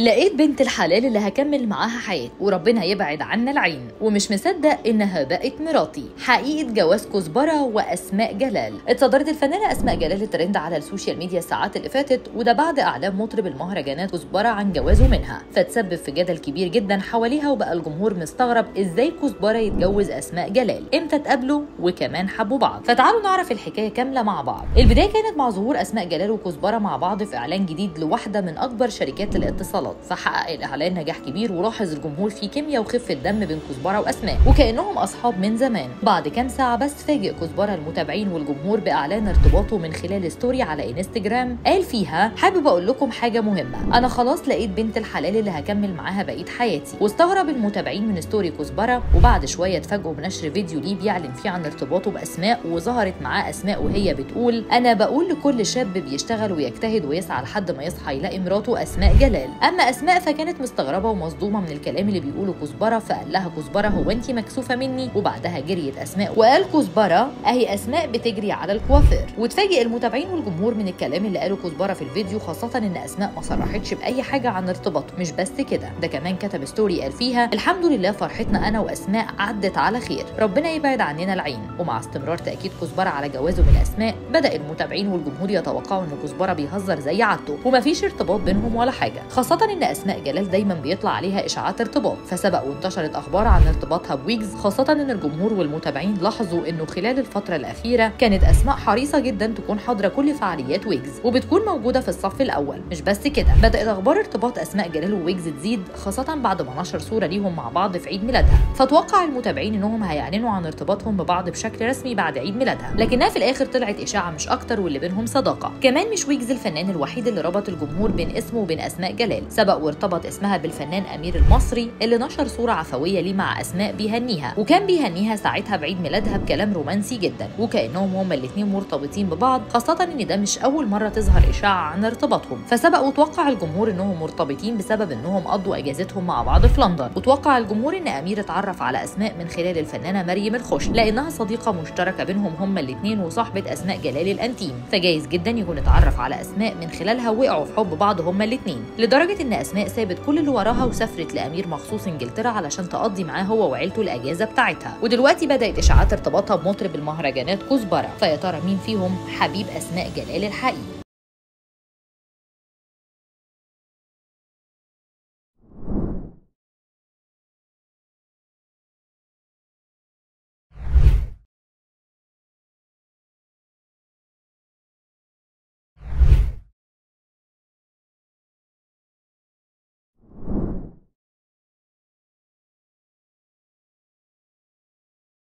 لقيت بنت الحلال اللي هكمل معاها حياتي وربنا يبعد عنا العين. ومش مصدق إنها بقت مراتي. حقيقة جواز كزبرة وأسماء جلال. اتصدرت الفنانة أسماء جلال الترند على السوشيال ميديا الساعات اللي فاتت وده بعد اعلان مطرب المهرجانات كزبرة عن جوازه منها. فتسبب في جدل كبير جدا حواليها وبقى الجمهور مستغرب إزاي كزبرة يتجوز أسماء جلال. إمتى اتقابلوا وكمان حبوا بعض. فتعالوا نعرف الحكاية كاملة مع بعض. البداية كانت مع ظهور أسماء جلال وكزبرة مع بعض في إعلان جديد لواحدة من أكبر شركات الاتصالات. فحقق الاعلان نجاح كبير ولاحظ الجمهور في كيمياء وخفه دم بين كزبرة وأسماء وكأنهم أصحاب من زمان. بعد كام ساعة بس فاجئ كزبرة المتابعين والجمهور بإعلان ارتباطه من خلال story على إنستجرام. قال فيها حابب أقول لكم حاجة مهمة. أنا خلاص لقيت بنت الحلال اللي هكمل معاها بقية حياتي. واستغرب المتابعين من story كزبرة وبعد شوية اتفاجئوا بنشر فيديو ليه بيعلن فيه عن ارتباطه بأسماء وظهرت معاه أسماء وهي بتقول أنا بقول لكل شاب بيشتغل ويجتهد ويسعى لحد ما يصحى يلاقي مراته أسماء جلال. أما أسماء فكانت مستغربة ومصدومة من الكلام اللي بيقوله كزبرة فقال لها كزبرة هو انت مكسوفة مني؟ وبعدها جريت أسماء وقال كزبرة أهي أسماء بتجري على الكوافير. وتفاجئ المتابعين والجمهور من الكلام اللي قاله كزبرة في الفيديو خاصة إن أسماء ما صرحتش بأي حاجة عن ارتباطه مش بس كده ده كمان كتب story قال فيها الحمد لله فرحتنا أنا وأسماء عدت على خير. ربنا يبعد عننا العين. ومع استمرار تأكيد كزبرة على جوازه من أسماء بدأ المتابعين والجمهور يتوقعوا إن كزبرة بيهزر زي عادته ومفيش ارتباط بينهم ولا حاجة خاصة إن أسماء جلال دايما بيطلع عليها إشاعات ارتباط فسبق وانتشرت أخبار عن ارتباطها بويجز خاصة إن الجمهور والمتابعين لاحظوا إنه خلال الفترة الأخيرة كانت أسماء حريصة جدا تكون حاضرة كل فعاليات ويجز وبتكون موجودة في الصف الأول. مش بس كده بدأت أخبار ارتباط أسماء جلال وويجز تزيد خاصة بعد ما نشر صورة ليهم مع بعض في عيد ميلادها. فتوقع المتابعين إنهم هيعلنوا عن ارتباطهم ببعض بشكل رسمي بعد عيد ميلادها. لكنها في الآخر طلعت إشاعة مش أكتر واللي بينهم صداقة. كمان مش ويجز الفنان الوحيد اللي ربط الجمهور بين اسمه وبين أسماء جلال. سبق وارتبط اسمها بالفنان أمير المصري اللي نشر صورة عفوية ليه مع أسماء بيهنيها وكان بيهنيها ساعتها بعيد ميلادها بكلام رومانسي جدا وكأنهم هما الاثنين مرتبطين ببعض خاصة إن ده مش أول مرة تظهر إشاعة عن ارتباطهم. فسبق وتوقع الجمهور إنهم مرتبطين بسبب إنهم قضوا أجازتهم مع بعض في لندن. وتوقع الجمهور إن أمير اتعرف على أسماء من خلال الفنانة مريم الخش لأنها صديقة مشتركة بينهم هما الاثنين وصاحبة أسماء جلال الأنتيم. فجايز جدا يكون اتعرف على أسماء من خلالها وقعوا في حب بعض هما الاثنين لدرجة إن أسماء سابت كل اللي وراها وسافرت لأمير مخصوص إنجلترا علشان تقضي معاه هو وعيلته الأجازة بتاعتها. ودلوقتي بدأت إشاعات ارتباطها بمطرب المهرجانات كزبرة. فيا ترى مين فيهم حبيب أسماء جلال الحقيقي؟